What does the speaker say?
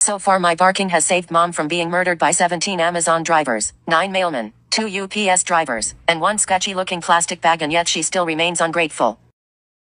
So far my barking has saved mom from being murdered by 17 Amazon drivers, 9 mailmen, 2 UPS drivers, and one sketchy looking plastic bag and yet she still remains ungrateful.